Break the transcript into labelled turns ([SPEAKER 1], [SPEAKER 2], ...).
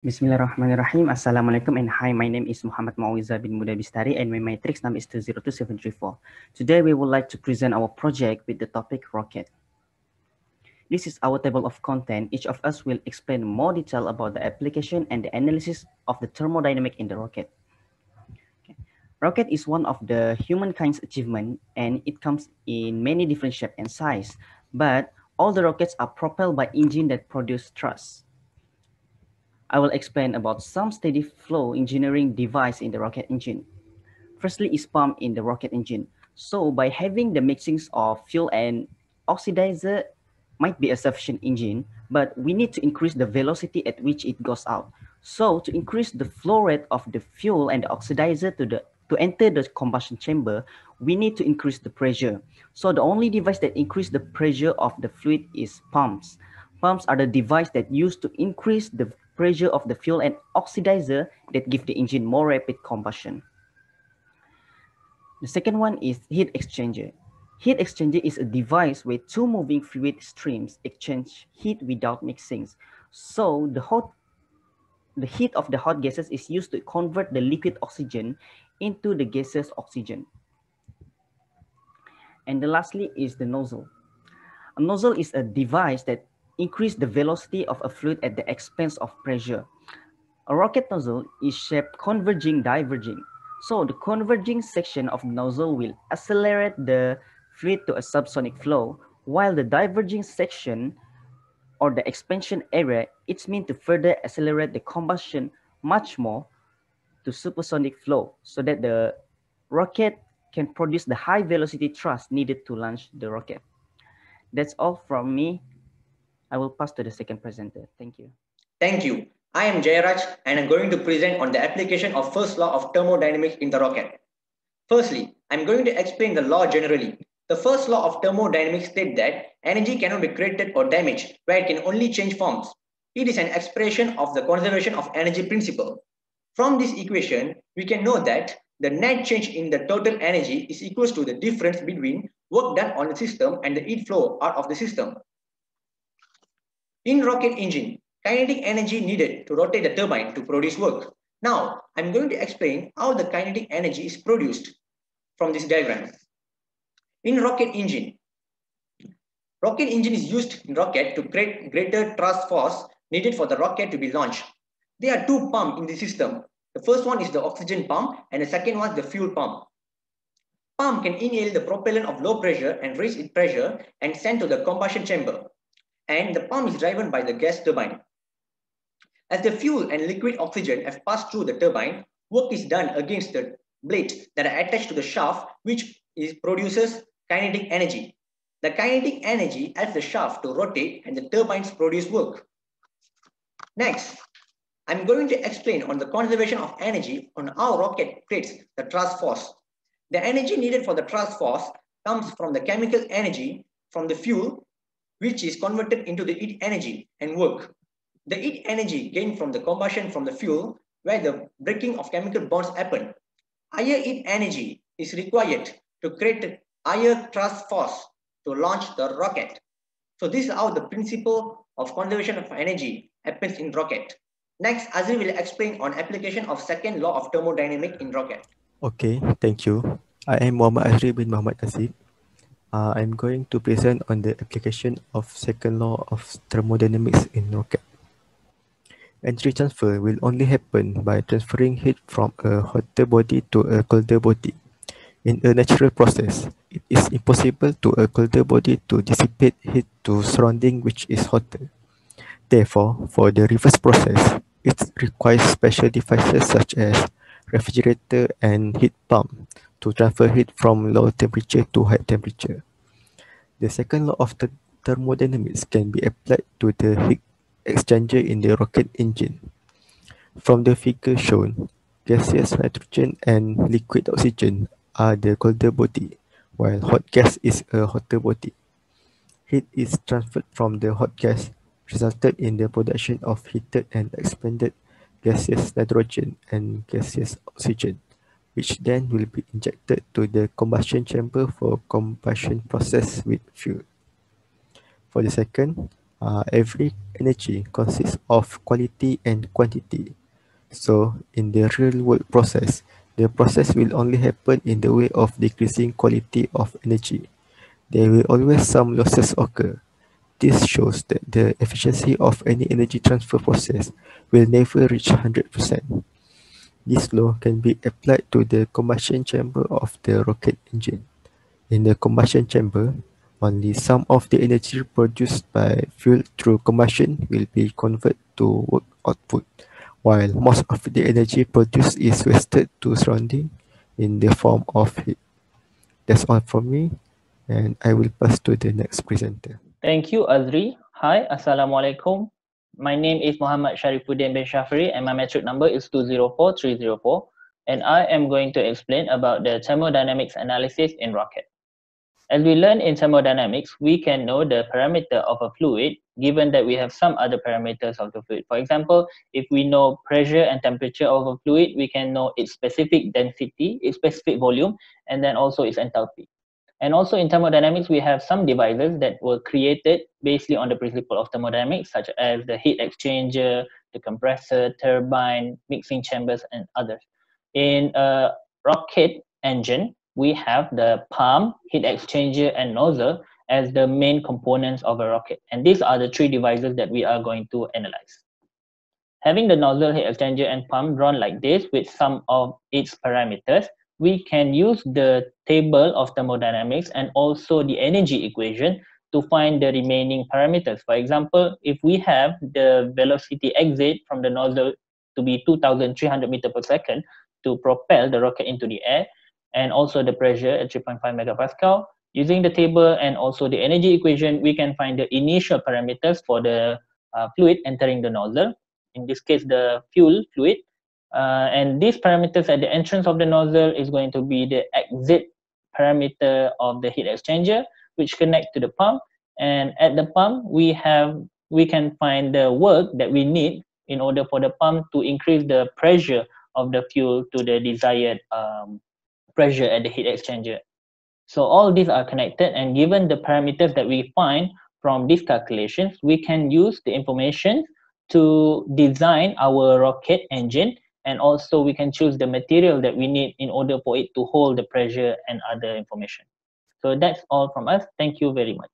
[SPEAKER 1] Bismillahirrahmanirrahim. Assalamualaikum and hi, my name is Muhammad Mawiza bin Muda Bistari and my matrix number is 202734. Today we would like to present our project with the topic rocket. This is our table of content. Each of us will explain more detail about the application and the analysis of the thermodynamic in the rocket. Okay. Rocket is one of the humankind's achievement and it comes in many different shape and size, but all the rockets are propelled by engine that produce thrust. I will explain about some steady flow engineering device in the rocket engine. Firstly is pump in the rocket engine. So by having the mixings of fuel and oxidizer might be a sufficient engine, but we need to increase the velocity at which it goes out. So to increase the flow rate of the fuel and the oxidizer to the to enter the combustion chamber, we need to increase the pressure. So the only device that increase the pressure of the fluid is pumps. Pumps are the device that used to increase the pressure of the fuel and oxidizer that give the engine more rapid combustion. The second one is heat exchanger. Heat exchanger is a device where two moving fluid streams exchange heat without mixing. So the hot the heat of the hot gases is used to convert the liquid oxygen into the gaseous oxygen. And the lastly is the nozzle. A nozzle is a device that increase the velocity of a fluid at the expense of pressure. A rocket nozzle is shaped converging diverging. So the converging section of nozzle will accelerate the fluid to a subsonic flow, while the diverging section or the expansion area, it's meant to further accelerate the combustion much more to supersonic flow so that the rocket can produce the high velocity thrust needed to launch the rocket. That's all from me. I will pass to the second presenter. Thank you.
[SPEAKER 2] Thank you. I am Jayaraj and I'm going to present on the application of first law of thermodynamics in the rocket. Firstly, I'm going to explain the law generally. The first law of thermodynamics states that energy cannot be created or damaged, where it can only change forms. It is an expression of the conservation of energy principle. From this equation, we can know that the net change in the total energy is equals to the difference between work done on the system and the heat flow out of the system. In rocket engine, kinetic energy needed to rotate the turbine to produce work. Now, I'm going to explain how the kinetic energy is produced from this diagram. In rocket engine, rocket engine is used in rocket to create greater thrust force needed for the rocket to be launched. There are two pumps in the system. The first one is the oxygen pump and the second one is the fuel pump. Pump can inhale the propellant of low pressure and raise its pressure and send to the combustion chamber and the pump is driven by the gas turbine. As the fuel and liquid oxygen have passed through the turbine, work is done against the blades that are attached to the shaft, which is, produces kinetic energy. The kinetic energy helps the shaft to rotate and the turbines produce work. Next, I'm going to explain on the conservation of energy on how rocket creates the thrust force. The energy needed for the thrust force comes from the chemical energy from the fuel which is converted into the heat energy and work. The heat energy gained from the combustion from the fuel where the breaking of chemical bonds happen. Higher heat energy is required to create higher thrust force to launch the rocket. So this is how the principle of conservation of energy happens in rocket. Next, Azri will explain on application of second law of thermodynamic in rocket.
[SPEAKER 3] Okay, thank you. I am Muhammad Azri bin Muhammad Azib uh, I'm going to present on the application of second law of thermodynamics in rocket. Entry transfer will only happen by transferring heat from a hotter body to a colder body. In a natural process, it is impossible to a colder body to dissipate heat to surrounding which is hotter. Therefore, for the reverse process, it requires special devices such as refrigerator and heat pump to transfer heat from low temperature to high temperature. The second law of th thermodynamics can be applied to the heat exchanger in the rocket engine. From the figure shown, gaseous nitrogen and liquid oxygen are the colder body, while hot gas is a hotter body. Heat is transferred from the hot gas, resulted in the production of heated and expanded gaseous nitrogen and gaseous oxygen which then will be injected to the combustion chamber for combustion process with fuel. For the second, Uh, every energy consists of quality and quantity. So, in the real world process, the process will only happen in the way of decreasing quality of energy. There will always some losses occur. This shows that the efficiency of any energy transfer process will never reach 100%. This law can be applied to the combustion chamber of the rocket engine. In the combustion chamber, only some of the energy produced by fuel through combustion will be converted to work output, while most of the energy produced is wasted to surrounding in the form of heat. That's all from me, and I will pass to the next presenter.
[SPEAKER 4] Thank you, Azri. Hi, Assalamualaikum. My name is Muhammad Syarifuddin bin Shahferi and my metric number is 204304 and I am going to explain about the thermodynamics analysis in rocket. As we learn in thermodynamics, we can know the parameter of a fluid given that we have some other parameters of the fluid. For example, if we know pressure and temperature of a fluid, we can know its specific density, its specific volume, and then also its enthalpy. And also in thermodynamics, we have some devices that were created basically on the principle of thermodynamics, such as the heat exchanger, the compressor, turbine, mixing chambers, and others. In a rocket engine, we have the pump, heat exchanger, and nozzle as the main components of a rocket. And these are the three devices that we are going to analyze. Having the nozzle, heat exchanger, and pump drawn like this with some of its parameters, we can use the table of thermodynamics and also the energy equation to find the remaining parameters. For example, if we have the velocity exit from the nozzle to be 2,300 meter per second to propel the rocket into the air, and also the pressure at 3.5 megapascal. Using the table and also the energy equation, we can find the initial parameters for the uh, fluid entering the nozzle. In this case, the fuel fluid. Uh, and these parameters at the entrance of the nozzle is going to be the exit parameter of the heat exchanger, which connect to the pump. And at the pump, we have we can find the work that we need in order for the pump to increase the pressure of the fuel to the desired um, pressure at the heat exchanger. So all these are connected and given the parameters that we find from these calculations, we can use the information to design our rocket engine and also we can choose the material that we need in order for it to hold the pressure and other information. So that's all from us. Thank you very much.